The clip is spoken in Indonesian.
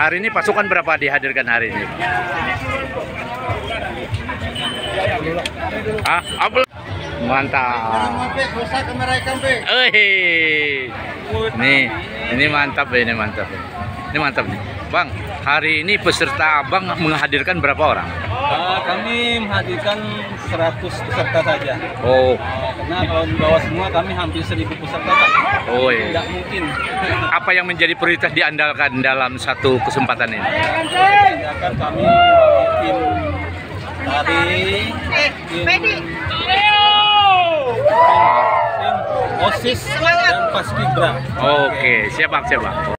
Hari ini pasukan berapa dihadirkan hari ini? Ah, abel. Mantap. Eh, nih, ini mantap ini mantap. Ini mantap nih. Bang, hari ini peserta Abang menghadirkan berapa orang? Ah, kami menghadirkan 100 peserta saja. Oh, Ah, karena kalau dibawa semua kami hampir 1000 peserta Pak. oh iya. Tidak mungkin. Apa yang menjadi prioritas diandalkan dalam satu kesempatan ini? akan kami tim tari, tim, tim OSIS dan Paskibra. Oke, siap Bang, siap Bang.